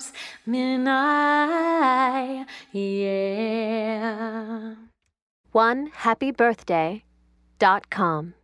stars, midnight, yeah. One happy birthday dot com.